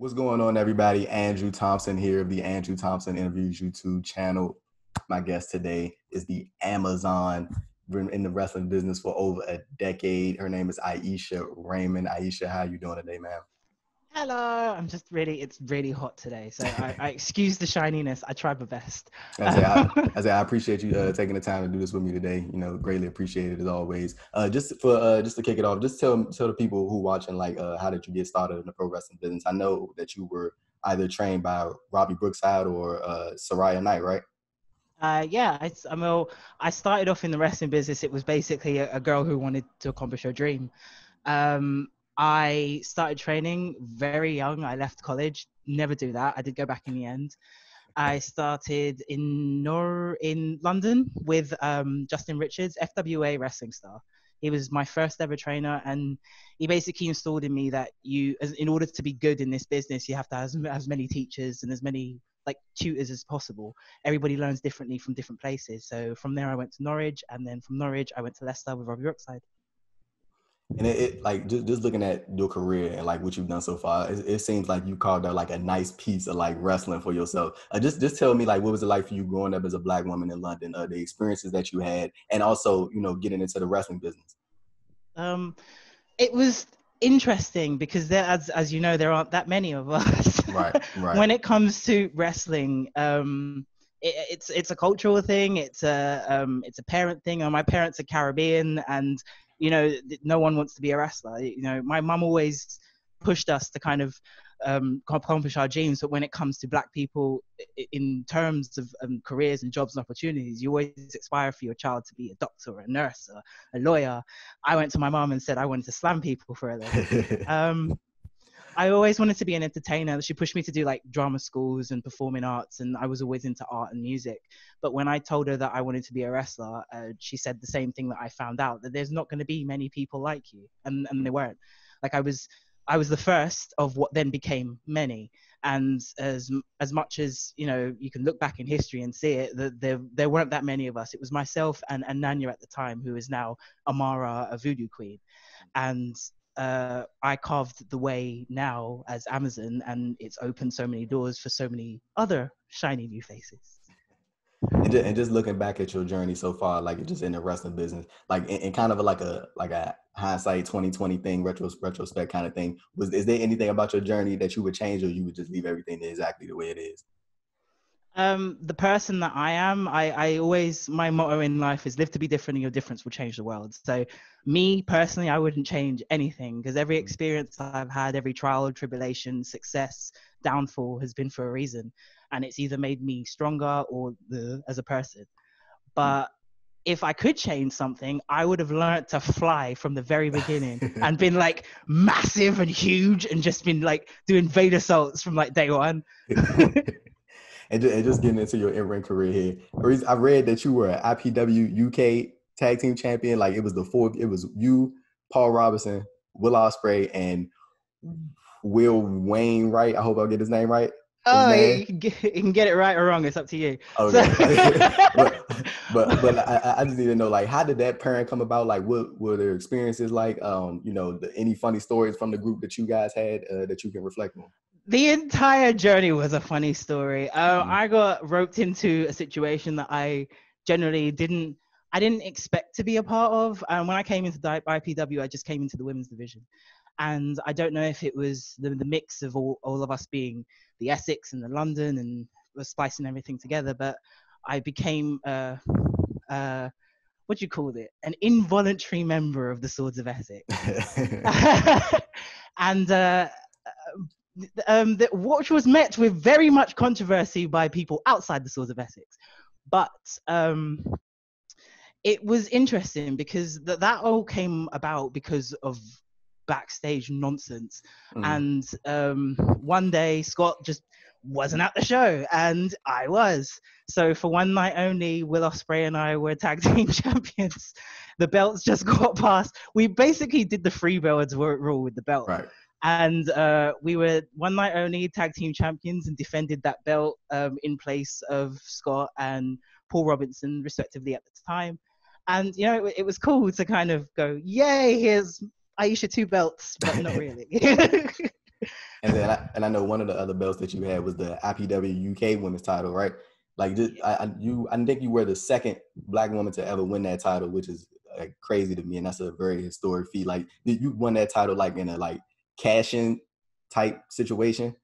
What's going on, everybody? Andrew Thompson here of the Andrew Thompson Interviews YouTube channel. My guest today is the Amazon been in the wrestling business for over a decade. Her name is Ayesha Raymond. Ayesha, how you doing today, ma'am? Hello. I'm just really, it's really hot today. So I, I excuse the shininess. I tried my best. I say, I, I, I appreciate you uh, taking the time to do this with me today. You know, greatly appreciated as always. Uh, just for uh, just to kick it off, just tell tell the people who watching like uh, how did you get started in the pro wrestling business? I know that you were either trained by Robbie Brookside or uh, Saraya Knight, right? Uh, yeah, I, I mean, I started off in the wrestling business. It was basically a, a girl who wanted to accomplish her dream. Um, I started training very young. I left college. Never do that. I did go back in the end. I started in Nor in London with um, Justin Richards, FWA wrestling star. He was my first ever trainer, and he basically installed in me that you, as, in order to be good in this business, you have to have as, as many teachers and as many like tutors as possible. Everybody learns differently from different places. So from there, I went to Norwich, and then from Norwich, I went to Leicester with Robbie Brookside. And it, it, like just, just looking at your career and like what you've done so far, it, it seems like you carved out like a nice piece of like wrestling for yourself. Uh, just just tell me like what was it like for you growing up as a black woman in London, uh, the experiences that you had, and also you know getting into the wrestling business. Um, it was interesting because there, as as you know, there aren't that many of us. Right, right. when it comes to wrestling, um, it, it's it's a cultural thing. It's a um, it's a parent thing. And my parents are Caribbean, and you know, no one wants to be a wrestler. You know, my mum always pushed us to kind of um, accomplish our dreams. But when it comes to black people, in terms of um, careers and jobs and opportunities, you always aspire for your child to be a doctor, or a nurse, or a lawyer. I went to my mom and said I wanted to slam people for a living. um, I always wanted to be an entertainer. She pushed me to do like drama schools and performing arts, and I was always into art and music. But when I told her that I wanted to be a wrestler, uh, she said the same thing that I found out that there's not going to be many people like you, and and they weren't. Like I was I was the first of what then became many. And as as much as you know, you can look back in history and see it that there there weren't that many of us. It was myself and, and Nanya at the time, who is now Amarah, a voodoo queen, and uh, I carved the way now as Amazon, and it's opened so many doors for so many other shiny new faces. And just, looking back at your journey so far, like just in the wrestling business, like in, in kind of like a like a hindsight 2020 thing, retro, retrospect kind of thing. Was is there anything about your journey that you would change, or you would just leave everything exactly the way it is? Um, the person that I am, I, I always my motto in life is live to be different, and your difference will change the world. So, me personally, I wouldn't change anything because every mm. experience I've had, every trial, tribulation, success, downfall has been for a reason and it's either made me stronger or the as a person. But if I could change something, I would have learned to fly from the very beginning and been like massive and huge and just been like doing Vadersaults from like day one. and, just, getting into your in-ring career here, I read that you were an IPW UK tag team champion. Like it was the fourth. it was you, Paul Robinson, Will Ospreay, and Will Wayne. Wainwright. I hope I get his name right. Oh, you can, get, you can, get, it right or wrong. It's up to you. Okay. but, but, but I, I just need to know like how did that pairing come about? Like what were their experiences like? Um, you know, the, any funny stories from the group that you guys had uh, that you can reflect on? The entire journey was a funny story. Uh, mm-hmm. I got roped into a situation that I generally didn't I didn't expect to be a part of. And when I came into IPW, I just came into the women's division. And I don't know if it was the, the mix of all, all of us being the Essex and the London and was splicing everything together. But I became uh, uh, what do you call it? An involuntary member of the Swords of Essex. and uh, um, the, which was met with very much controversy by people outside the Swords of Essex. But um, it was interesting because th- that all came about because of backstage nonsense. Mm. And um, one day, Scott just wasn't at the show, and I was. So for one night only, Will Ospreay and I were tag team champions. The belts just got passed. We basically did the free belts rule with the belt. Right. And uh, we were one night only tag team champions and defended that belt um, in place of Scott and Paul Robinson, respectively, at the time. And you know, it, it was cool to kind of go, "Yay! Here's Ayesha two belts, but not really. and then I, and I know one of the other belts that you had was the IPW UK Women's Title, right? Like just, I, I, you, I think you were the second black woman to ever win that title, which is like crazy to me, and that's a very historic feat. Like you won that title like in a like cash in type situation.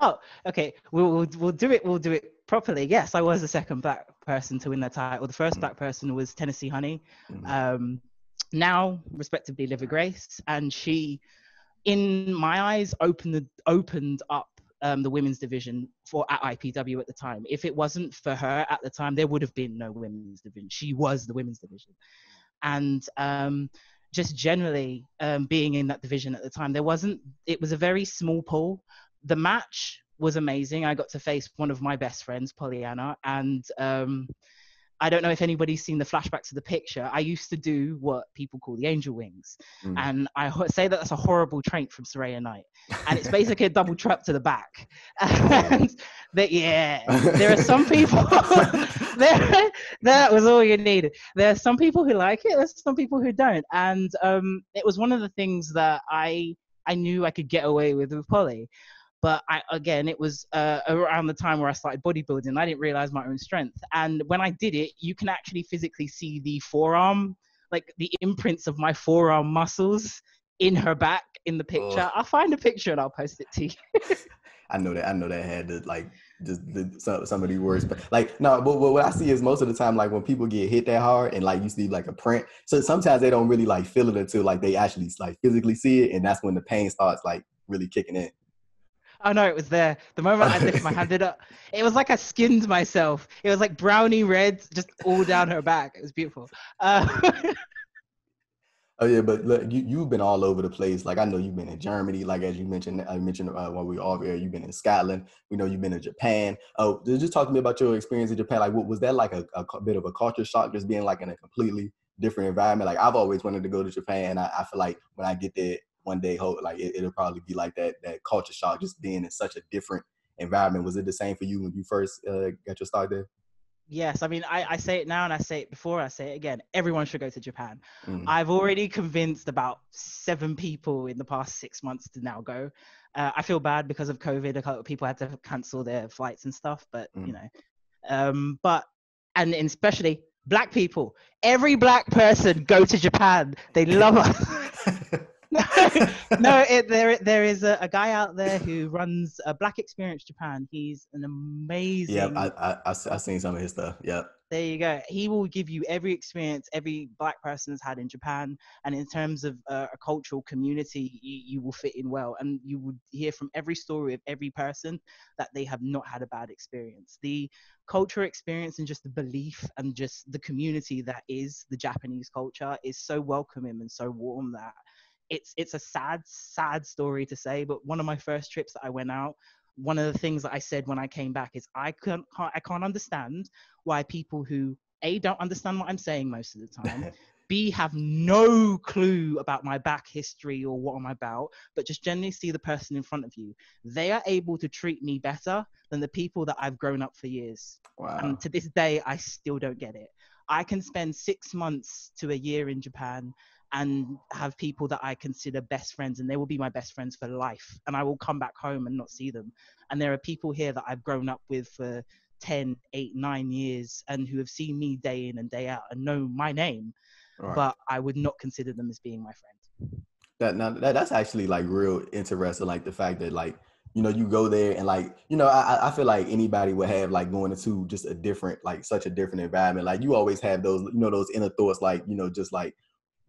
Oh, okay. We'll, we'll we'll do it. We'll do it properly. Yes, I was the second black person to win that title. The 1st mm-hmm. black person was Tennessee Honey. Mm-hmm. Um, now, respectively, Livii Grace, and she, in my eyes, opened the, opened up um, the women's division for at IPW at the time. If it wasn't for her at the time, there would have been no women's division. She was the women's division, and um, just generally um, being in that division at the time, there wasn't. It was a very small pool. The match was amazing. I got to face one of my best friends, Pollyanna, and um, I don't know if anybody's seen the flashbacks of the picture. I used to do what people call the angel wings, mm. and I say that that's a horrible trait from Saraya Knight, and it's basically a double trap to the back. and that yeah, there are some people. there, that was all you needed. There are some people who like it. There's some people who don't, and um, it was one of the things that I I knew I could get away with with Polly. But I, again, it was uh, around the time where I started bodybuilding. I didn't realize my own strength. And when I did it, you can actually physically see the forearm, like the imprints of my forearm muscles in her back in the picture. Oh. I'll find a picture and I'll post it to you. I know that. I know that had to like just the, some, some of these words, but like no. But, but what I see is most of the time, like when people get hit that hard and like you see like a print, so sometimes they don't really like feel it until like they actually like physically see it, and that's when the pain starts like really kicking in. Oh no, it was there. The moment I lifted my hand, it up. It was like I skinned myself. It was like brownie red, just all down her back. It was beautiful. Uh, oh yeah, but look, you you've been all over the place. Like I know you've been in Germany, like as you mentioned, I mentioned uh, while we were off air, you've been in Scotland. We know you've been in Japan. Oh, just talk to me about your experience in Japan. Like, what was that like? A, a bit of a culture shock, just being like in a completely different environment. Like I've always wanted to go to Japan, I, I feel like when I get there, one day hope like it, will probably be like that that culture shock just being in such a different environment. Was it the same for you when you first uh, got your start there? Yes i mean I, I say it now and i say it before i say it again. Everyone should go to japan. Mm. i've already convinced about seven people in the past six months to now go. Uh, i feel bad because of covid a couple of people had to cancel their flights and stuff but mm. you know. Um, but and especially black people. Every black person go to japan. They love us no, it, there there is a, a, guy out there who runs a Black Experience Japan. He's an amazing. Yeah, I I I have seen some of his stuff. Yeah. There you go. He will give you every experience every black person has had in Japan, and in terms of uh, a cultural community, you, you will fit in well, and you would hear from every story of every person that they have not had a bad experience. The culture experience and just the belief and just the community that is the Japanese culture is so welcoming and so warm that it's it's a sad sad story to say but one of my first trips that i went out one of the things that i said when i came back is i can't, can't i can't understand why people who a don't understand what i'm saying most of the time b have no clue about my back history or what i'm about but just generally see the person in front of you. They are able to treat me better than the people that i've grown up for years. Wow. and to this day i still don't get it. I can spend six months to a year in Japan and have people that I consider best friends, and they will be my best friends for life. And I will come back home and not see them. And there are people here that I've grown up with for 10, 8, 9 years and who have seen me day in and day out and know my name, right. but I would not consider them as being my friend. That, now, that, that's actually like real interesting, like the fact that, like, you know, you go there and like, you know, I, I feel like anybody would have like going into just a different, like such a different environment. Like you always have those, you know, those inner thoughts, like, you know, just like,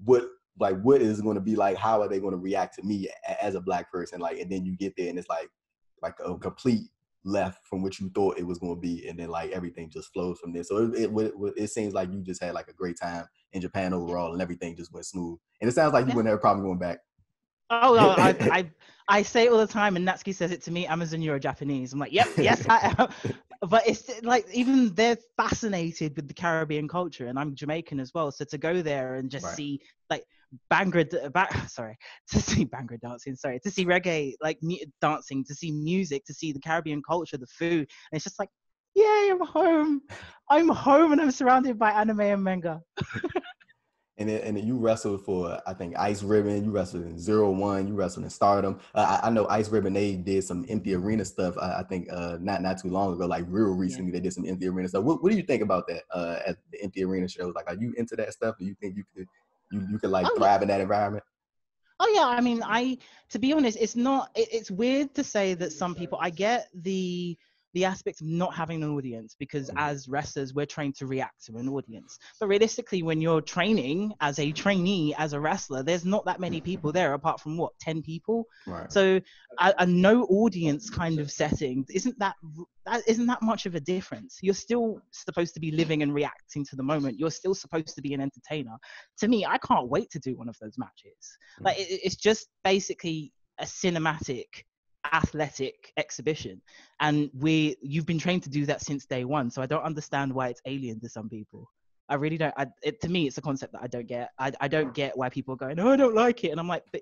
what like what is going to be like how are they going to react to me as a black person like and then you get there and it's like like a complete left from what you thought it was going to be and then like everything just flows from there so it, it, it, it seems like you just had like a great time in japan overall and everything just went smooth and it sounds like you wouldn't have a problem going back Oh, no, I, I, I say it all the time, and Natsuki says it to me. Amazon, you're a Japanese. I'm like, yep, yes, I am. But it's like even they're fascinated with the Caribbean culture, and I'm Jamaican as well. So to go there and just right. see like Bhangra, ba- sorry, to see Bhangra dancing, sorry, to see reggae like mu- dancing, to see music, to see the Caribbean culture, the food, and it's just like, yay, I'm home. I'm home, and I'm surrounded by anime and manga. and then, and then you wrestled for I think Ice Ribbon. You wrestled in Zero One. You wrestled in Stardom. Uh, I, I, know Ice Ribbon. They did some empty arena stuff. I, I think uh, not not too long ago, like real recently, yeah. they did some empty arena stuff. What, what do you think about that uh, at the empty arena shows? Like, are you into that stuff? Do you think you could you you could like oh, thrive yeah. in that environment? Oh yeah, I mean, I to be honest, it's not. It, it's weird to say that some people. I get the the aspect of not having an audience because mm. as wrestlers we're trained to react to an audience. But realistically when you're training as a trainee as a wrestler there's not that many people there apart from what 10 people? Right. so a, a no audience kind of setting isn't that that isn't that much of a difference. You're still supposed to be living and reacting to the moment. You're still supposed to be an entertainer. To me i can't wait to do one of those matches. Like it, it's just basically a cinematic athletic exhibition. And we you've been trained to do that since day one. So i don't understand why it's alien to some people. I really don't I, it, to me it's a concept that i don't get. I, I don't get why people are going oh i don't like it. And i'm like but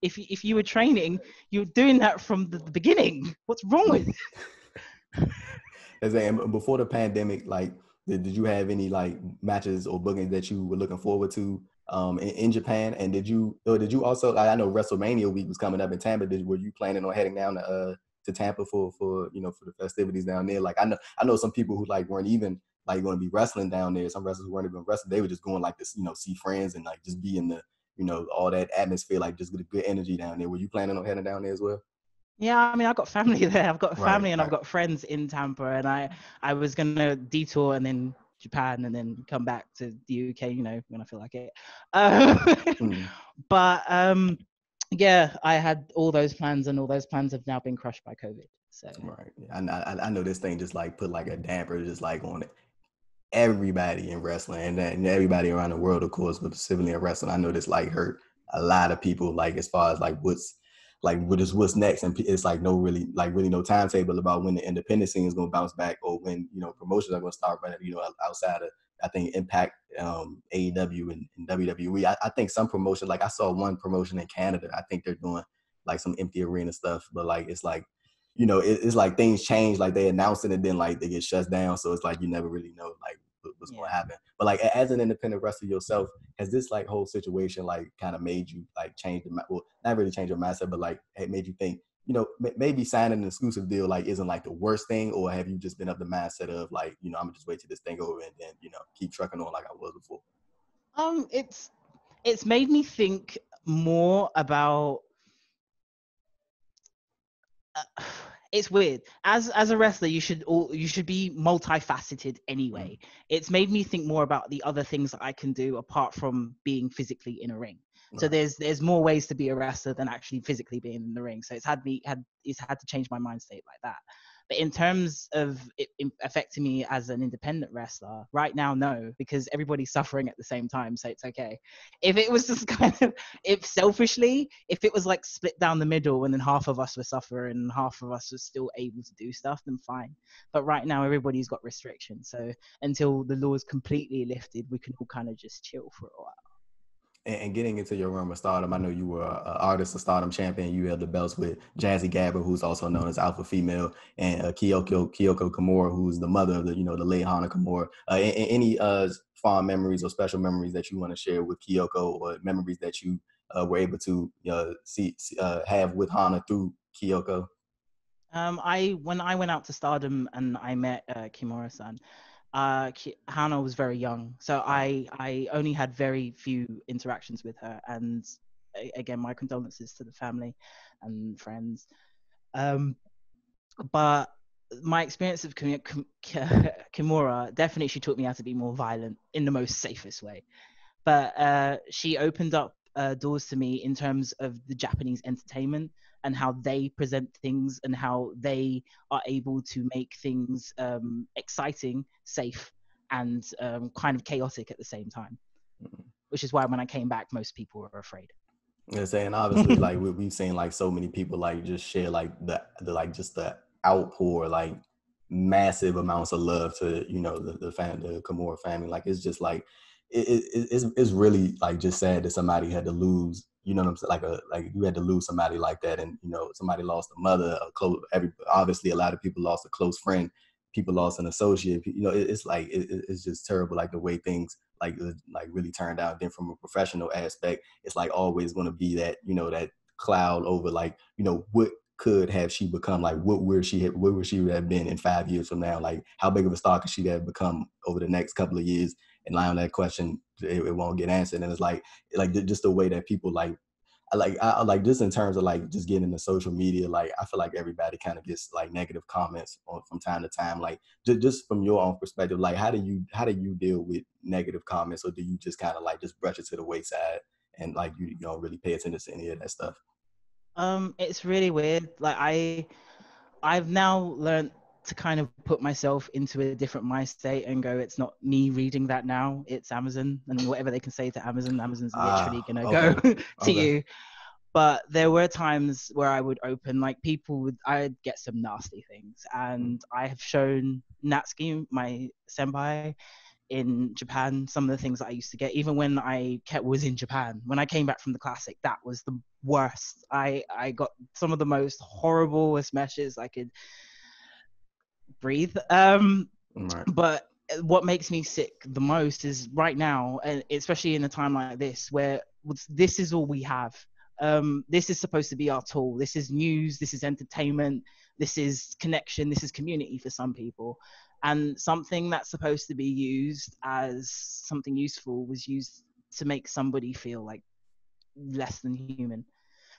if, if you were training you're doing that from the, the beginning. What's wrong with it as before the pandemic like did, did you have any like matches or bookings that you were looking forward to um, in, in, Japan? And did you or did you also? I know WrestleMania week was coming up in Tampa. Did, were you planning on heading down to uh, to Tampa for for you know for the festivities down there? Like I know I know some people who like weren't even like going to be wrestling down there. Some wrestlers weren't even wrestling. They were just going like this, you know, see friends and like just be in the you know all that atmosphere, like just get a good energy down there. Were you planning on heading down there as well? Yeah, I mean, I've got family there. I've got family right, and right. I've got friends in Tampa, and I I was gonna detour and then Japan and then come back to the UK, you know, when I feel like it. Um, mm. But um, yeah, I had all those plans, and all those plans have now been crushed by COVID. So right, and I, I know this thing just like put like a damper just like on. Everybody in wrestling and, everybody around the world, of course, but specifically in wrestling, I know this like hurt a lot of people. Like as far as like what's like what is what's next and it's like no really like really no timetable about when the independent scene is going to bounce back or when you know promotions are going to start running you know outside of I think Impact, um, AEW, and, and WWE. I, I, think some promotion, like I saw one promotion in Canada. I think they're doing like some empty arena stuff, but like it's like, you know, it, it's like things change. Like they announce it and then like they get shut down. So it's like you never really know like what's yeah. going to happen. But like as an independent wrestler yourself, has this like whole situation like kind of made you like change the well, not really change your mindset, but like it made you think, you know, maybe signing an exclusive deal like isn't like the worst thing, or have you just been of the mindset of like, you know, I'm gonna just wait till this thing over and then you know keep trucking on like I was before. Um, it's it's made me think more about. Uh, it's weird. As as a wrestler, you should all you should be multifaceted anyway. Mm. It's made me think more about the other things that I can do apart from being physically in a ring. Right. So there's there's more ways to be a wrestler than actually physically being in the ring. So it's had me had it's had to change my mind state like that. But in terms of it affecting me as an independent wrestler, right now, no, because everybody's suffering at the same time, so it's okay. If it was just kind of, if selfishly, if it was like split down the middle and then half of us were suffering and half of us were still able to do stuff, then fine. But right now, everybody's got restrictions, so until the law is completely lifted, we can all kind of just chill for a while and, getting into your realm of stardom, I know you were an artist of stardom champion. You held the belts with Jazzy Gabert, who's also known as Alpha Female, and uh, Kyoko Kyoko Kimura, who's the mother of the you know the late Hana Kimura. Uh, any uh, fond memories or special memories that you want to share with Kyoko, or memories that you uh, were able to uh, see uh, have with Hana through Kyoko? Um, I when I went out to Stardom and I met Kimura-san, uh, Hana was very young, so I I only had very few interactions with her, and again, my condolences to the family and friends. Um, but my experience of Kimura definitely she taught me how to be more violent in the most safest way. But uh, she opened up uh, doors to me in terms of the Japanese entertainment and how they present things and how they are able to make things um, exciting, safe, and um, kind of chaotic at the same time. Mm-hmm. Which is why when I came back, most people were afraid. Yeah, saying obviously, like we, we've seen like so many people like just share like the, the like just the outpour like massive amounts of love to you know the the fam the Kimura family. Like it's just like it, it, it's it's really like just sad that somebody had to lose you know what I'm saying? Like a like you had to lose somebody like that, and you know somebody lost a mother, a close. Every obviously a lot of people lost a close friend people lost an associate. You know, it, it's like it, it's just terrible, like the way things like uh, like really turned out. Then from a professional aspect, it's like always going to be that you know that cloud over like you know what could have she become like what where she where would she have been in five years from now like how big of a star could she have become over the next couple of years and lie on that question it, it, won't get answered. And it's like like just the way that people like like I like just in terms of like just getting into social media like I feel like everybody kind of gets like negative comments on, from time to time. Like just, just from your own perspective like how do you how do you deal with negative comments? Or do you just kind of like just brush it to the wayside and like you, you don't really pay attention to any of that stuff? Um it's really weird. Like I I've now learned to kind of put myself into a different mind state and go, it's not me reading that now, it's Amazon and whatever they can say to Amazon, Amazon's ah, literally gonna okay. go to okay. you. But there were times where I would open, like people would, I'd get some nasty things, hmm. and I have shown Natsuki, my senpai, in Japan, some of the things that I used to get, even when I kept was in Japan. When I came back from the classic, that was the worst. I I got some of the most horrible meshes I could breathe. Um, right. But what makes me sick the most is right now, and especially in a time like this, where this is all we have. Um, this is supposed to be our tool. This is news. This is entertainment. This is connection. This is community for some people. And something that's supposed to be used as something useful was used to make somebody feel like less than human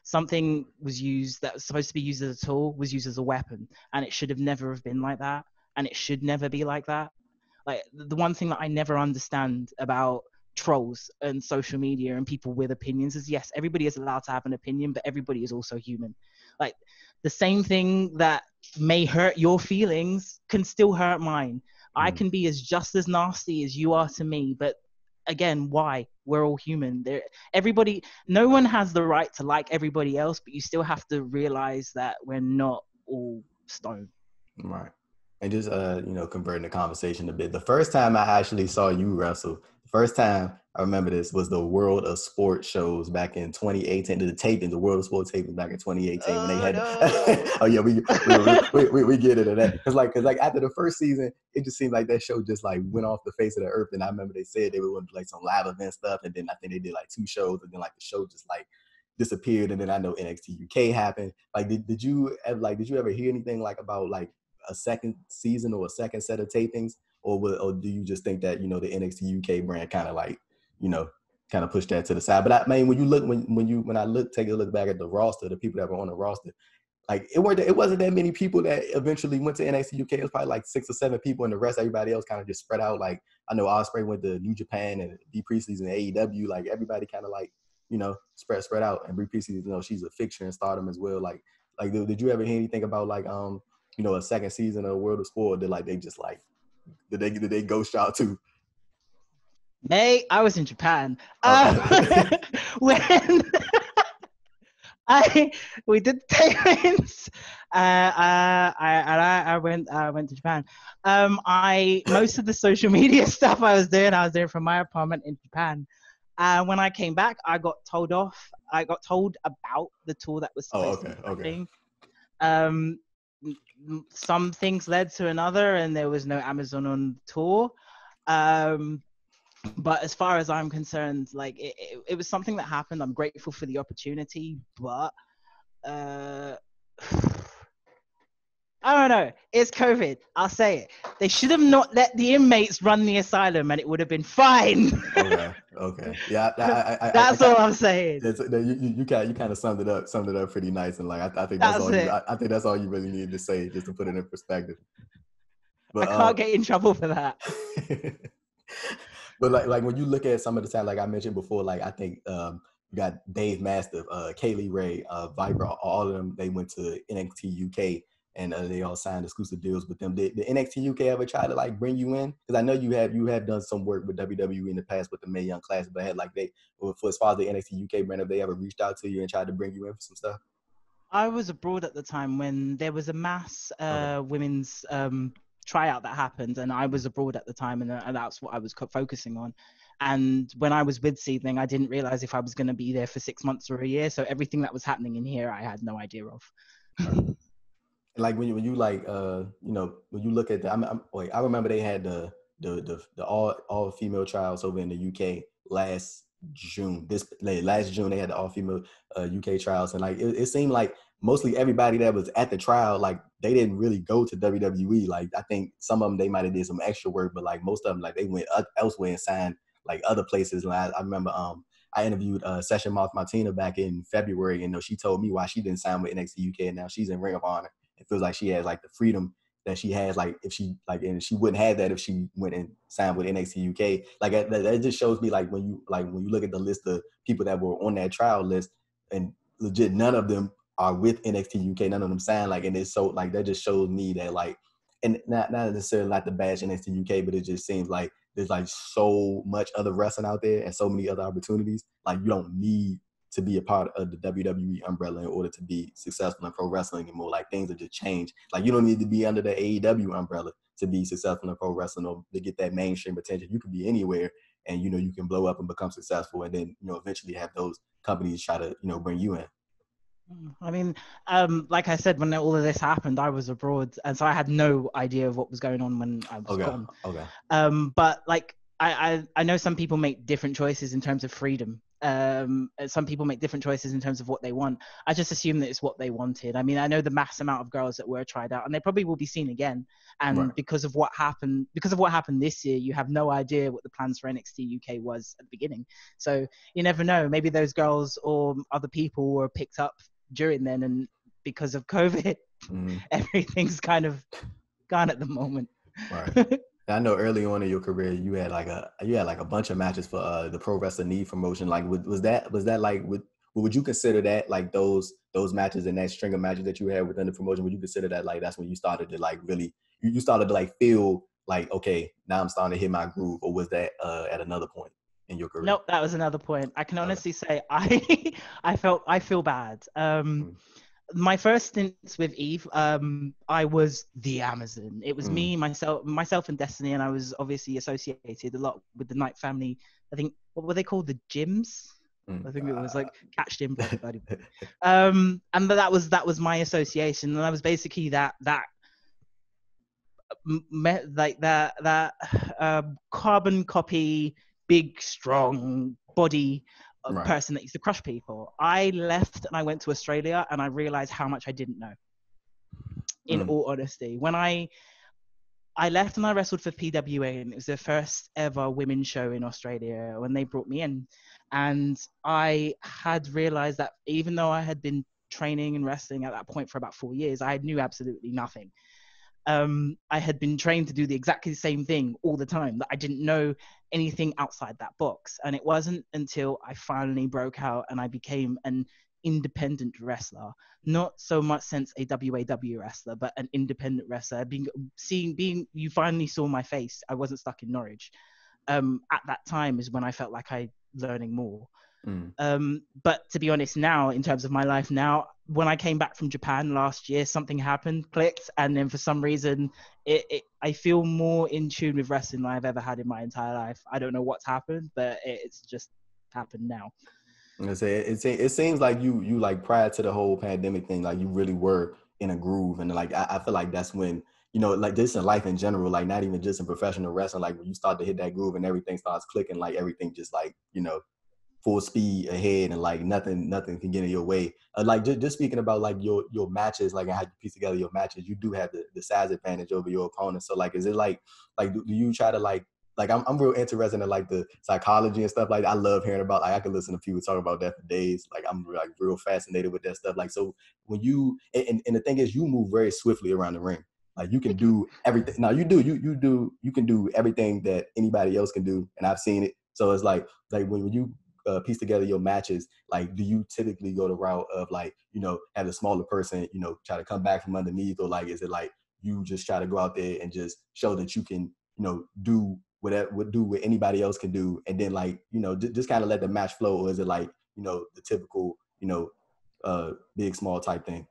something was used that was supposed to be used as a tool was used as a weapon and it should have never have been like that and it should never be like that. Like the one thing that i never understand about trolls and social media and people with opinions is yes everybody is allowed to have an opinion but everybody is also human. Like the same thing that may hurt your feelings can still hurt mine. Mm. i can be as just as nasty as you are to me but again why we're all human. There everybody no one has the right to like everybody else but you still have to realize that we're not all stone. Right. And just uh you know converting the conversation a bit the first time i actually saw you wrestle first time I remember this was the World of Sport shows back in 2018. The taping, the World of Sport taping back in 2018 oh, when they had. Oh, no. oh yeah, we we, we, we, get into that. Cause like, cause like after the first season, it just seemed like that show just like went off the face of the earth. And I remember they said they were going to play some live event stuff, and then I think they did like two shows, and then like the show just like disappeared. And then I know NXT UK happened. Like, did, did you ever like did you ever hear anything like about like a second season or a second set of tapings? Or, or do you just think that you know the NXT UK brand kind of like you know, kind of push that to the side. But I mean, when you look, when when you when I look, take a look back at the roster, the people that were on the roster, like it weren't it wasn't that many people that eventually went to NXT UK. It was probably like six or seven people, and the rest everybody else kind of just spread out. Like I know Ospreay went to New Japan and Bea Priestley's in AEW. Like everybody kind of like you know spread spread out. And Bea Priestley, you know, she's a fixture in Stardom as well. Like like did, did you ever hear anything about like um you know a second season of World of Sport? Did like they just like did they did they ghost out too? May I was in Japan. Oh. Um, when I we did payments, uh, uh, I, and I, I went I went to Japan. Um, I most of the social media stuff I was doing, I was doing from my apartment in Japan. Uh, when I came back, I got told off. I got told about the tour that was oh, supposed oh, okay, okay. Um, some things led to another, and there was no Amazon on tour. Um, but as far as I'm concerned, like it, it, it, was something that happened. I'm grateful for the opportunity, but uh, I don't know. It's COVID. I'll say it. They should have not let the inmates run the asylum, and it would have been fine. okay. Okay. Yeah. I, I, I, that's all I'm saying. You, you, you kind you kind of summed it up summed it up pretty nice, and like I, think that's, that's all. You, I, think that's all you really need to say, just to put it in perspective. But, I can't um, get in trouble for that. but like like when you look at some of the time, like I mentioned before, like I think um, you got Dave Mastiff, uh, Kay Lee Ray, uh, Viper, all of them. They went to NXT UK and uh, they all signed exclusive deals with them. Did, did NXT UK ever try to like bring you in? Because I know you have you have done some work with WWE in the past with the Mae Young class, but had like they for as far as the NXT UK brand, have they ever reached out to you and tried to bring you in for some stuff? I was abroad at the time when there was a mass uh, okay. women's um, tryout that happened, and I was abroad at the time, and, and that's what I was co- focusing on. And when I was with Seething, I didn't realize if I was going to be there for six months or a year. So everything that was happening in here, I had no idea of. Like when you when you like uh you know when you look at the I'm, I'm wait I remember they had the the the, the all all female trials over in the UK last June this late last June they had the all female uh, UK trials. And like it, it seemed like mostly everybody that was at the trial like they didn't really go to WWE like I think some of them they might have did some extra work but like most of them like they went elsewhere and signed like other places. And I, I remember um I interviewed uh, Session Moth Martina back in February, and you know, she told me why she didn't sign with NXT UK, and now she's in Ring of Honor it feels like she has like the freedom that she has like if she like and she wouldn't have that if she went and signed with NXT UK. Like that, that just shows me like when you like when you look at the list of people that were on that trial list and legit none of them are with NXT UK. None of them signed like and it's so like that just shows me that like and not not necessarily not the bash NXT UK, but it just seems like there's like so much other wrestling out there and so many other opportunities. Like you don't need to be a part of the WWE umbrella in order to be successful in pro wrestling anymore. Like things have just changed. Like you don't need to be under the AEW umbrella to be successful in pro wrestling or to get that mainstream attention. You can be anywhere and you know you can blow up and become successful and then you know eventually have those companies try to you know bring you in. I mean, um, like I said, when all of this happened, I was abroad, and so I had no idea of what was going on when I was okay. gone. Okay. Um, but like, I, I I know some people make different choices in terms of freedom, um, some people make different choices in terms of what they want. I just assume that it's what they wanted. I mean, I know the mass amount of girls that were tried out, and they probably will be seen again. And right. because of what happened, because of what happened this year, you have no idea what the plans for NXT UK was at the beginning. So you never know. Maybe those girls or other people were picked up during then, and because of COVID, mm. everything's kind of gone at the moment. Right. I know early on in your career you had like a you had like a bunch of matches for uh, the Pro Wrestling EVE promotion. Like, was that was that like would would you consider that like those those matches and that string of matches that you had within the promotion? Would you consider that like that's when you started to like really you, you started to like feel like okay now I'm starting to hit my groove, or was that uh, at another point in your career? Nope, that was another point. I can honestly say I I felt I feel bad. Um, mm-hmm my first stints with Eve, um, I was the Amazon. It was mm. me, myself, myself, and Destiny, and I was obviously associated a lot with the Knight Family. I think what were they called? The gyms. Mm. I think it was like catch gym. um, and that was that was my association, and I was basically that that like that that uh, carbon copy, big, strong body right. person that used to crush people. I left and I went to Australia and I realized how much I didn't know. In mm. all honesty, when I I left and I wrestled for PWA and it was their first ever women's show in Australia when they brought me in, and I had realized that even though I had been training and wrestling at that point for about four years, I knew absolutely nothing um, I had been trained to do the exactly same thing all the time, that I didn't know anything outside that box. And it wasn't until I finally broke out and I became an independent wrestler, not so much since a WAW wrestler, but an independent wrestler. Being seeing being you finally saw my face. I wasn't stuck in Norwich. Um, at that time is when I felt like I learning more. Mm. Um, but to be honest, now in terms of my life now, when I came back from Japan last year, something happened, clicked, and then for some reason, it, it, I feel more in tune with wrestling than I've ever had in my entire life. I don't know what's happened, but it, it's just happened now. I say it, it, it seems like you you like prior to the whole pandemic thing, like you really were in a groove, and like I, I feel like that's when you know, like this in life in general, like not even just in professional wrestling, like when you start to hit that groove and everything starts clicking, like everything just like, you know, full speed ahead and like nothing nothing can get in your way. Uh, like just, just speaking about like your your matches, like how you piece together your matches, you do have the, the size advantage over your opponent. So like, is it like like do, do you try to like like I'm I'm real interested in like the psychology and stuff like that. I love hearing about like I could listen to people talk about that for days. Like I'm like real fascinated with that stuff. Like so when you and, and the thing is you move very swiftly around the ring. Like you can do everything. Now you do you you do you can do everything that anybody else can do, and I've seen it. So it's like like when, when you uh, piece together your matches, like do you typically go the route of like you know have a smaller person you know try to come back from underneath, or like is it like you just try to go out there and just show that you can you know do whatever would do what anybody else can do, and then like you know just, just kind of let the match flow, or is it like you know the typical you know uh, big small type thing?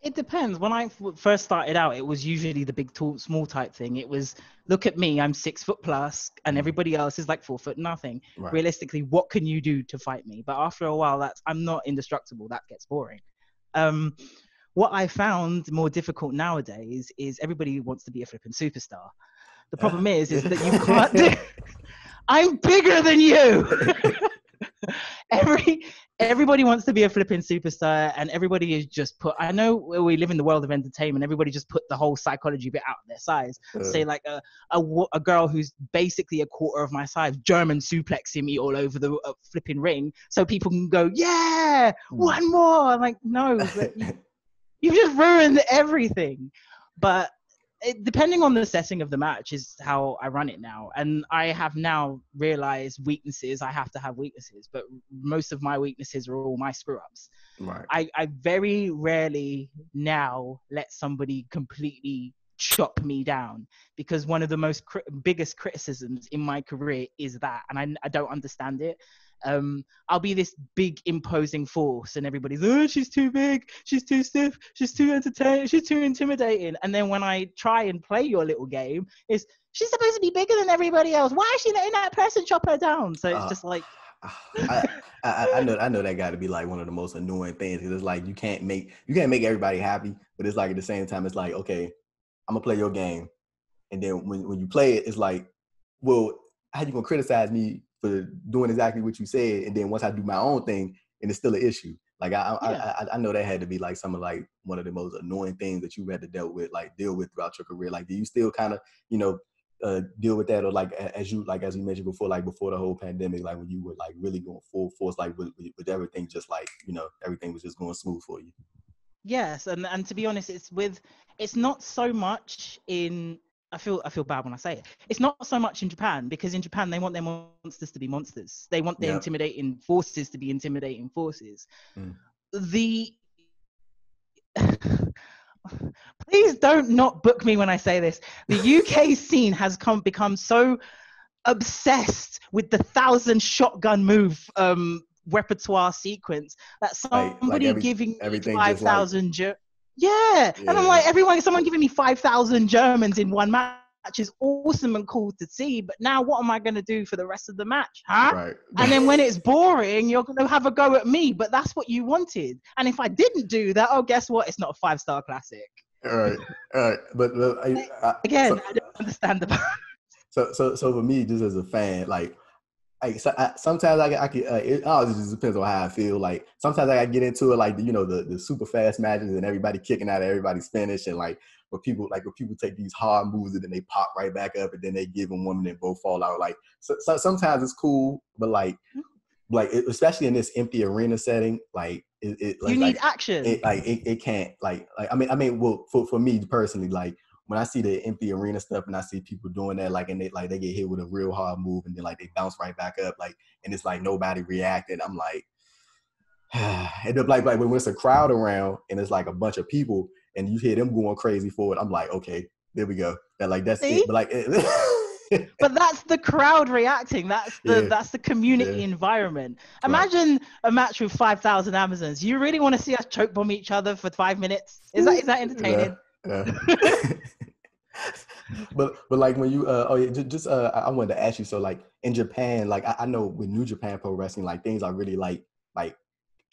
It depends. When I first started out, it was usually the big, tall, small type thing. It was, look at me, I'm six foot plus, and mm. everybody else is like four foot nothing. Right. Realistically, what can you do to fight me? But after a while, that's I'm not indestructible. That gets boring. Um, what I found more difficult nowadays is everybody wants to be a flipping superstar. The problem is, is that you can't do. I'm bigger than you. Every everybody wants to be a flipping superstar, and everybody is just put. I know we live in the world of entertainment. Everybody just put the whole psychology bit out of their size. Uh, Say like a, a a girl who's basically a quarter of my size, German suplexing me all over the uh, flipping ring, so people can go, yeah, hmm. one more. I'm like, no, you, you've just ruined everything. But it, depending on the setting of the match is how I run it now. And I have now realized weaknesses. I have to have weaknesses, but most of my weaknesses are all my screw ups. Right. I, I very rarely now let somebody completely chop me down because one of the most cri- biggest criticisms in my career is that, and I, I don't understand it um, I'll be this big imposing force, and everybody's oh she's too big, she's too stiff, she's too entertaining, she's too intimidating. And then when I try and play your little game, is she's supposed to be bigger than everybody else. Why is she letting that person chop her down? So it's uh, just like. I, I, I, know I know that got to be like one of the most annoying things because it's like you can't make you can't make everybody happy, but it's like at the same time it's like okay, I'm gonna play your game, and then when when you play it, it's like, well, how you gonna criticize me for doing exactly what you said, and then once I do my own thing, and it's still an issue. Like I, yeah. I, I, I, know that had to be like some of like one of the most annoying things that you had to deal with, like deal with throughout your career. Like, do you still kind of, you know, uh, deal with that, or like as you like as you mentioned before, like before the whole pandemic, like when you were like really going full force, like with, with everything, just like you know everything was just going smooth for you. Yes, and and to be honest, it's with it's not so much in I feel I feel bad when I say it. It's not so much in Japan because in Japan they want their monsters to be monsters. They want their intimidating forces to be intimidating forces. Mm. The please don't not book me when I say this. The UK scene has come become so obsessed with the thousand shotgun move um, repertoire sequence that somebody like, like every, giving five thousand. Like, yeah. yeah. And I'm like, everyone, someone giving me 5,000 Germans in one match is awesome and cool to see. But now what am I going to do for the rest of the match? Huh? Right. and then when it's boring, you're going to have a go at me. But that's what you wanted. And if I didn't do that, oh, guess what? It's not a five star classic. All right. All right. But, but I, I, again, so, I don't understand the. so, so, so for me, just as a fan, like, like so I, sometimes I, I can uh, it all just depends on how I feel. Like sometimes I get into it like you know the the super fast matches and everybody kicking out of everybody's finish and like where people like where people take these hard moves and then they pop right back up and then they give them one and both fall out. Like so, so sometimes it's cool, but like like it, especially in this empty arena setting, like it, it like, you need like, action. It, like it, it can't like like I mean I mean well for for me personally like when I see the empty arena stuff and I see people doing that, like, and they like they get hit with a real hard move and then like they bounce right back up, like, and it's like nobody reacted. I'm like, end up like like when it's a crowd around and it's like a bunch of people and you hear them going crazy for it. I'm like, okay, there we go. That like that's see? it. But like. but that's the crowd reacting. That's the yeah. that's the community yeah. environment. Imagine right. a match with five thousand Amazons. You really want to see us choke bomb each other for five minutes? Is that is that entertaining? Yeah. but but like when you uh oh yeah just, just uh I wanted to ask you so like in Japan like I, I know with New Japan Pro Wrestling like things are really like like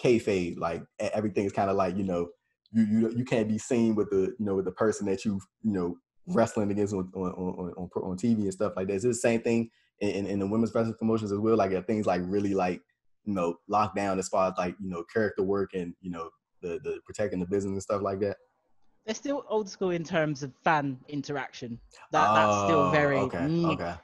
kayfabe like everything's kind of like you know you you you can't be seen with the you know with the person that you you know wrestling against on on on, on, on TV and stuff like that. Is the same thing in, in, in the women's wrestling promotions as well? Like are things like really like you know locked down as far as like you know character work and you know the the protecting the business and stuff like that they're still old school in terms of fan interaction. That oh, that's still oh, very okay, okay,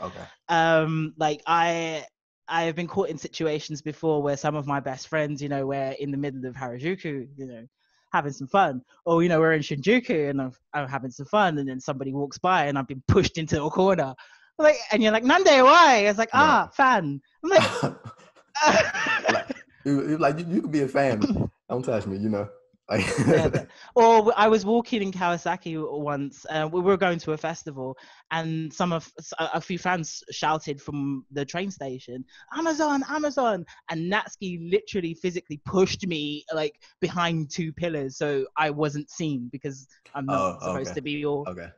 okay. Um, like I I have been caught in situations before where some of my best friends, you know, we're in the middle of Harajuku, you know, having some fun, or you know, we're in Shinjuku and I'm, I'm having some fun, and then somebody walks by and I've been pushed into a corner, like, and you're like, Nande, why? It's like, ah, fan. I'm like, like, like you, you could be a fan. Don't touch me, you know yeah, or I was walking in Kawasaki once. Uh, we were going to a festival, and some of a few fans shouted from the train station, "Amazon, Amazon!" And Natsuki literally physically pushed me like behind two pillars, so I wasn't seen because I'm not oh, supposed okay. to be your. Okay.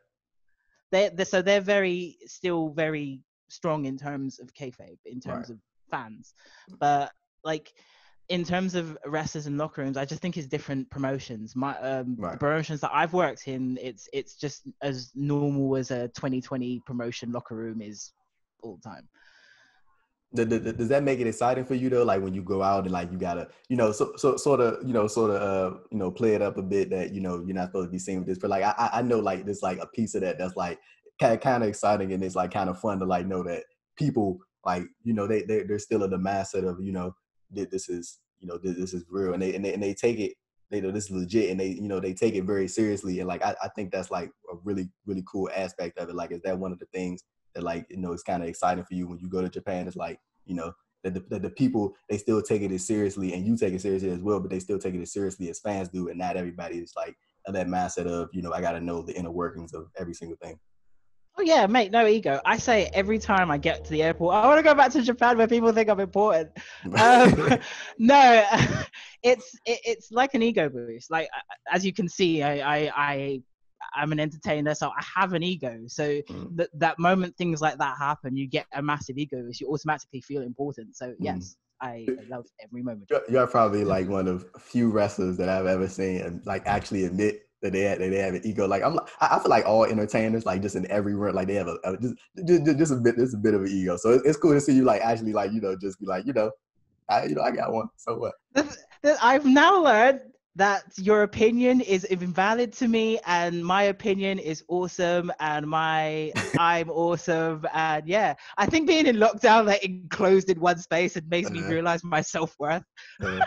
They, they so they're very still very strong in terms of kayfabe in terms right. of fans, but like in terms of wrestlers and locker rooms, I just think it's different promotions. My um, Right. promotions that I've worked in, it's it's just as normal as a 2020 promotion locker room is all the time. Does that make it exciting for you though? Like when you go out and like you gotta, you know, so so sort of, you know, sort of, uh, you know, play it up a bit that you know you're not supposed to be seen with this, but like I I I know like there's like a piece of that that's like kind kind of exciting and it's like kind of fun to like know that people like you know they they they're still in the mindset of you know that this is you know this, this is real and they, and they and they take it they know this is legit and they you know they take it very seriously and like I, I think that's like a really really cool aspect of it like is that one of the things that like you know it's kind of exciting for you when you go to Japan it's like you know that the, that the people they still take it as seriously and you take it seriously as well but they still take it as seriously as fans do and not everybody is like that mindset of you know I got to know the inner workings of every single thing Oh yeah, mate, no ego. I say every time I get to the airport, I want to go back to Japan where people think I'm important. Um, no, it's it, it's like an ego boost. Like as you can see, I I, I I'm an entertainer, so I have an ego. So Mm. that that moment things like that happen, you get a massive ego boost. You automatically feel important. So yes, I love every moment. You're, you're probably like one of few wrestlers that I've ever seen and like actually admit that they had, that they have an ego. Like I'm, like, I feel like all entertainers, like just in every room, like they have a, a just, just just a bit, just a bit of an ego. So it's, it's cool to see you like actually like you know just be like you know, I you know I got one. So what? This- this- I've now learned that your opinion is invalid to me and my opinion is awesome and my I'm awesome and yeah I think being in lockdown like enclosed in one space it makes me Uh-huh. realize my self-worth Uh,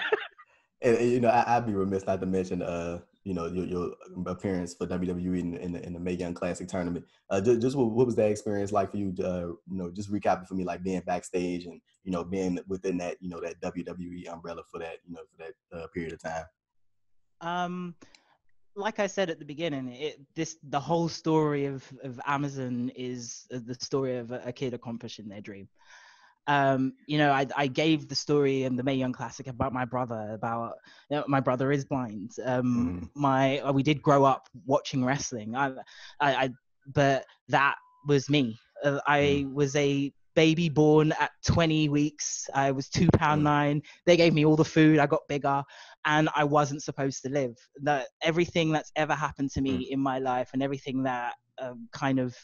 and, and, you know I, I'd be remiss not to mention uh you know your, your appearance for WWE in, in, the, in the Mae Young Classic tournament. Uh, just, just what, what was that experience like for you? Uh, you know, just recap it for me, like being backstage and you know being within that you know that WWE umbrella for that you know for that uh, period of time. um like I said at the beginning it this the whole story of of Amazon is uh, the story of a, a kid accomplishing their dream um, you know, I, I gave the story in the Mae Young Classic about my brother, about you know, my brother is blind. Um, My uh, we did grow up watching wrestling. I, I, I but that was me. Uh, I was a baby born at 20 weeks. I was two pound Mm. nine. They gave me all the food. I got bigger, and I wasn't supposed to live. That everything that's ever happened to me in my life, and everything that um, kind of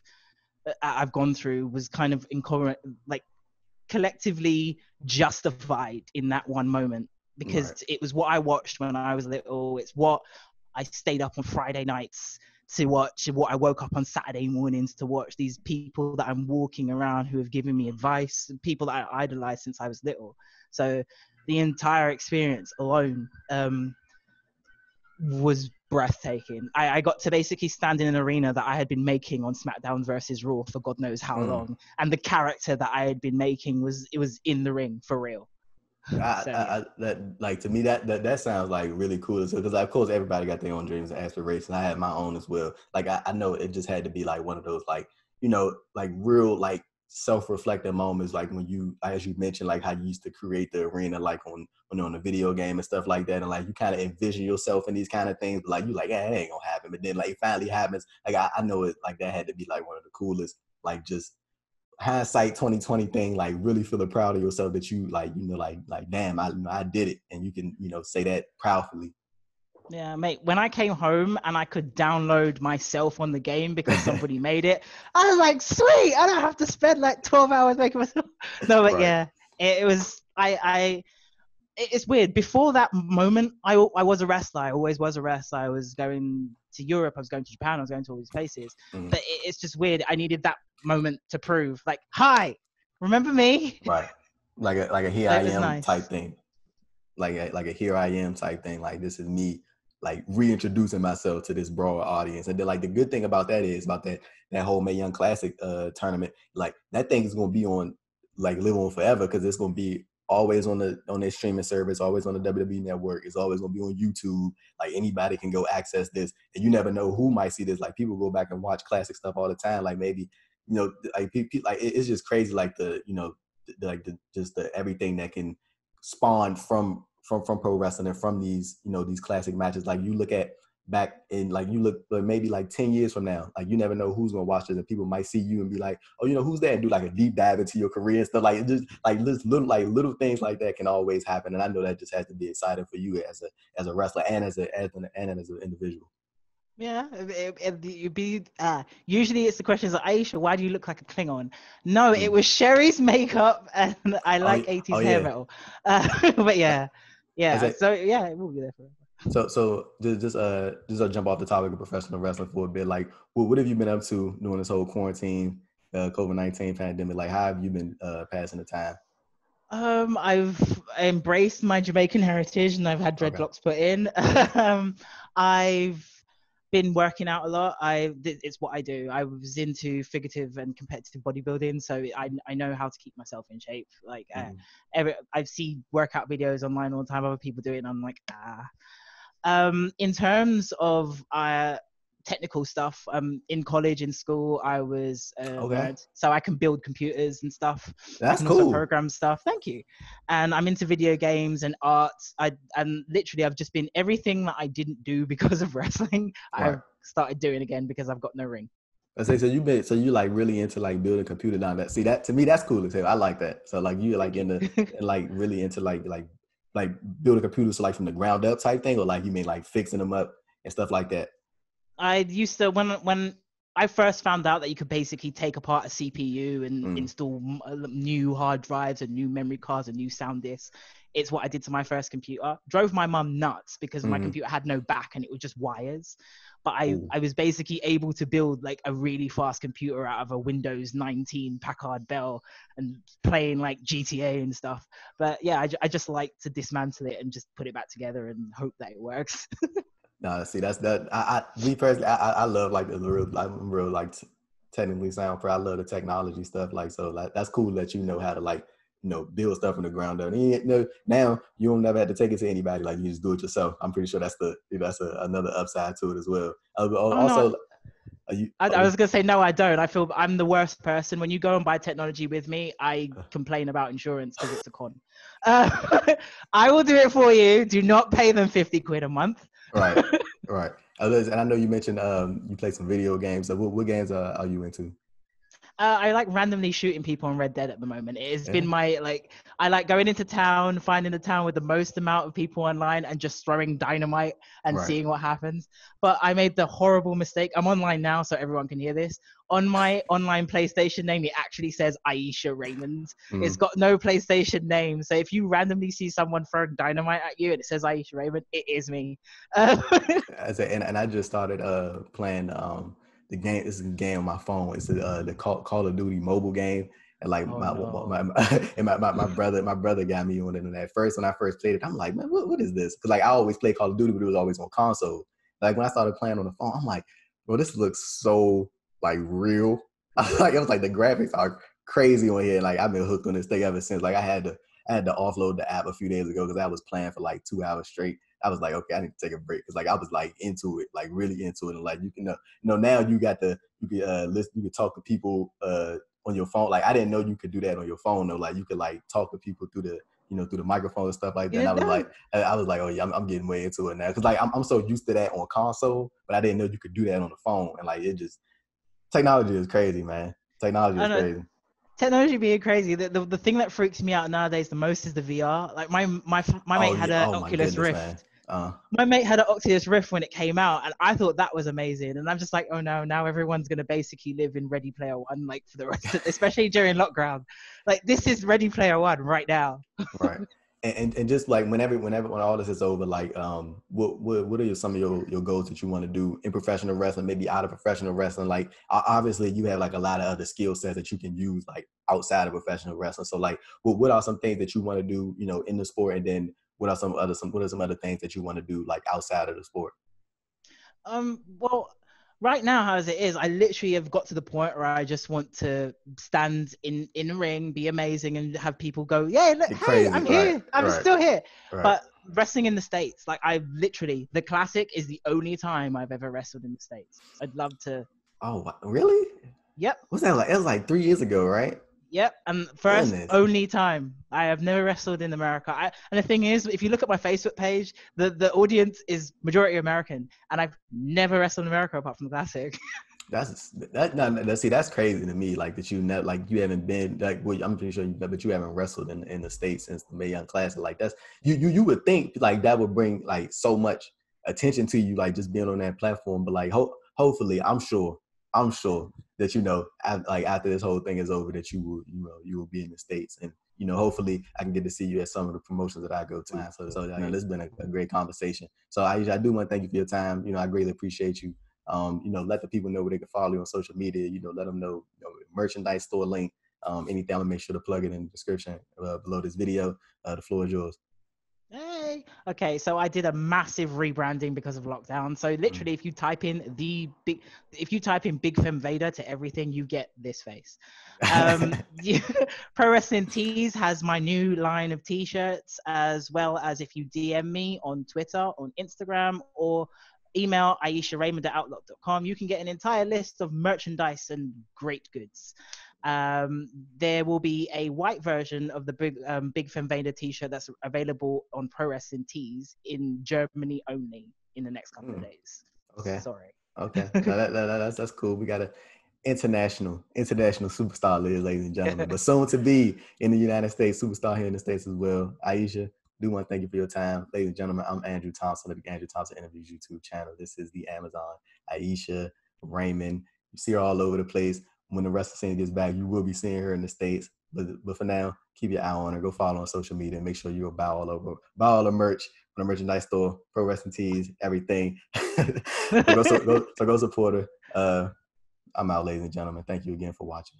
uh, I've gone through was kind of incoherent, like collectively justified in that one moment because Right. it was what I watched when I was little. It's what I stayed up on Friday nights to watch, what I woke up on Saturday mornings to watch. These people that I'm walking around who have given me advice, people that I idolized since I was little. So the entire experience alone um, was breathtaking. I, I got to basically stand in an arena that I had been making on SmackDown versus Raw for God knows how Mm. long, and the character that I had been making was it was in the ring for real. I, So, I, I, that like to me that that, that sounds like really cool because of course everybody got their own dreams and aspirations. I had my own as well. Like I, I know it just had to be like one of those like you know like real like self-reflective moments like when you as you mentioned like how you used to create the arena like on when on the video game and stuff like that and like you kind of envision yourself in these kind of things but like you like yeah it ain't gonna happen but then like it finally happens. Like I, I know it like that had to be like one of the coolest like just hindsight 2020 thing like really feeling proud of yourself that you like you know like like damn I I did it and you can you know say that proudly Yeah, mate. When I came home and I could download myself on the game because somebody made it, I was like, sweet! I don't have to spend like twelve hours making myself. No, but Right. yeah, it, it was. I, I. It's weird. Before that moment, I, I was a wrestler. I always was a wrestler. I was going to Europe. I was going to Japan. I was going to all these places. Mhm. But it, it's just weird. I needed that moment to prove, like, hi, remember me? right like a like a here That I am nice. type thing like a, like a here I am type thing like this is me like reintroducing myself to this broad audience. And then like the good thing about that is about that that whole Mae Young Classic uh tournament like that thing is gonna be on like live on forever because it's gonna be always on the on their streaming service always on the WWE network it's always gonna be on YouTube like anybody can go access this and you never know who might see this. Like people go back and watch classic stuff all the time like maybe you know like people like it's just crazy like the you know the, like the just the everything that can spawn from from from pro wrestling and from these you know these classic matches like you look at back in like you look but maybe like 10 years from now like you never know who's gonna watch this and people might see you and be like oh you know who's that and do like a deep dive into your career and stuff like just like just little like little things like that can always happen and i know that just has to be exciting for you as a as a wrestler and as a as an and as an individual yeah, it, it, it be uh, usually it's the questions like Ayesha, why do you look like a Klingon? No, it mm. was Sherry's makeup, and I oh, like oh, 80s oh, hair yeah. metal. Uh, but yeah, yeah. So yeah, it will be there forever. So, so just just uh just uh, jump off the topic of professional wrestling for a bit. Like, what what have you been up to during this whole quarantine, uh, COVID nineteen pandemic? Like, how have you been uh, passing the time? Um, I've embraced my Jamaican heritage and I've had dreadlocks okay. put in. um, I've been working out a lot. I it's what I do. I was into figurative and competitive bodybuilding, so I I know how to keep myself in shape. Like mm. uh, mm-hmm. every I've seen workout videos online all the time, other people do it, and I'm like ah. Um, in terms of uh, technical stuff, um, in college, in school, I was uh, okay. so I can build computers and stuff. That's cool. Program stuff. Thank you. And I'm into video games and art. I and literally, I've just been everything that I didn't do because of wrestling. Right. I've started doing again because I've got no ring. I say so you been so you like really into like building a computer now that see that to me that's cool as hell. I like that. So like you like in the like really into like like like building computers like from the ground up type thing, or like you mean like fixing them up and stuff like that? I used to when when I first found out that you could basically take apart a CPU and mm. install uh, new hard drives and new memory cards and new sound disks. It's what I did to my first computer. Drove my mum nuts because mm-hmm. my computer had no back and it was just wires but I, I was basically able to build like a really fast computer out of a Windows 19 Packard Bell and playing like GTA and stuff. But yeah, I, I just like to dismantle it and just put it back together and hope that it works. no, see, that's that. I, I me personally, I, I love like the real, I'm real like technically sound for. I love the technology stuff. Like, so like that's cool that you know how to like you know, build stuff from the ground up. And you know, now you don't never have to take it to anybody. Like you just do it yourself. I'm pretty sure that's the that's a, another upside to it as well. Uh, oh, also, no. You, I, I, was gonna say no, I don't. I feel I'm the worst person. When you go and buy technology with me, I complain about insurance because it's a con. Uh, I will do it for you. Do not pay them fifty quid a month. Right, right. And I know you mentioned um, you play some video games. So what, what games are, are you into? Uh, I like randomly shooting people on Red Dead at the moment. It has yeah. been my like I like going into town, finding the town with the most amount of people online, and just throwing dynamite and right. seeing what happens. But I made the horrible mistake. I'm online now, so everyone can hear this. On my online PlayStation name, it actually says Ayesha Raymond. Mm. It's got no PlayStation name, so if you randomly see someone throwing dynamite at you and it says Ayesha Raymond, it is me. Uh, and, and I just started uh, playing. Um, the game. This is a game on my phone. It's a, uh, the Call, Call of Duty mobile game. And like oh, my, no. my, my, and my, my, my, brother my brother got me on it. And at first when I first played it, I'm like, man, what, what is this? Because like I always play Call of Duty, but it was always on console. Like when I started playing on the phone, I'm like, bro, this looks so like real. like it was like the graphics are crazy on here. Like I've been hooked on this thing ever since. Like I had to I had to offload the app a few days ago because I was playing for like two hours straight. I was like, okay, I need to take a break because like I was like into it, like really into it, and like you can, uh, you know, now you got the you can uh, listen, you can talk to people uh on your phone. Like I didn't know you could do that on your phone though. Like you could like talk to people through the you know through the microphone and stuff like that. Yeah, and I was like, I was like, oh yeah, I'm, I'm getting way into it now because like I'm, I'm so used to that on console, but I didn't know you could do that on the phone. And like it just technology is crazy, man. Technology is crazy technology being crazy. The, the, the thing that freaks me out nowadays the most is the VR. Like my my my mate oh, had an oh, Oculus Rift. Man. Uh, my mate had an Oculus Rift when it came out, and I thought that was amazing. And I'm just like, oh no, now everyone's gonna basically live in Ready Player One, like for the rest, of, especially during lockdown. Like this is Ready Player One right now. right. And, and, just like whenever whenever when all this is over, like um, what what what are your, some of your your goals that you want to do in professional wrestling, maybe out of professional wrestling? Like obviously you have like a lot of other skill sets that you can use like outside of professional wrestling. So like, what what are some things that you want to do, you know, in the sport, and then what are some other some what are some other things that you want to do like outside of the sport? Um, well, right now as it is, I literally have got to the point where I just want to stand in in the ring, be amazing, and have people go, "Yeah, look, hey. I'm right. here, I'm right. still here." Right. But wrestling in the states, like I literally, the classic is the only time I've ever wrestled in the states. I'd love to. Oh, really? Yep. What's that like? It was like three years ago, right? Yep, and first Goodness. only time I have never wrestled in America. I, and the thing is, if you look at my Facebook page, the the audience is majority American, and I've never wrestled in America apart from the classic. That's that. No, see, that's crazy to me. Like that you never, like you haven't been, like well, I'm pretty sure, you, but you haven't wrestled in in the states since the Mae Young Classic. Like that's you you you would think like that would bring like so much attention to you, like just being on that platform. But like ho- hopefully, I'm sure I'm sure that you know, like after this whole thing is over, that you will, you know, you will be in the states, and you know, hopefully, I can get to see you at some of the promotions that I go to. So, so you know, this has been a, a great conversation. So, I, I do want to thank you for your time. You know, I greatly appreciate you. Um, you know, let the people know where they can follow you on social media. You know, let them know, you know merchandise store link. Um, anything, I'm gonna make sure to plug it in the description uh, below this video. Uh, the floor is yours. Hey. Okay, so I did a massive rebranding because of lockdown. So literally, mm. if you type in the big, if you type in Big Fem Vader to everything, you get this face. Um, Pro Wrestling Tees has my new line of T-shirts, as well as if you DM me on Twitter, on Instagram, or email Ayesha Raymond at outlook.com, you can get an entire list of merchandise and great goods. Um, there will be a white version of the Big um, Big Fem Vader T-shirt that's available on Pro Wrestling Tees in Germany only in the next couple mm. of hmm. days. Okay. Sorry. Okay. no, that, that, that's that's cool. We got a international international superstar, ladies and gentlemen, but soon to be in the United States, superstar here in the states as well. Ayesha, do want to thank you for your time, ladies and gentlemen. I'm Andrew Thompson of the Andrew Thompson Interviews YouTube channel. This is the Amazon Ayesha Raymond. You see her all over the place when the rest of the scene gets back, you will be seeing her in the States. But but for now, keep your eye on her. Go follow on social media and make sure you buy all over buy all the merch from the merchandise store, pro wrestling tees, everything. so, go, so, go, so go support her. Uh, I'm out, ladies and gentlemen. Thank you again for watching.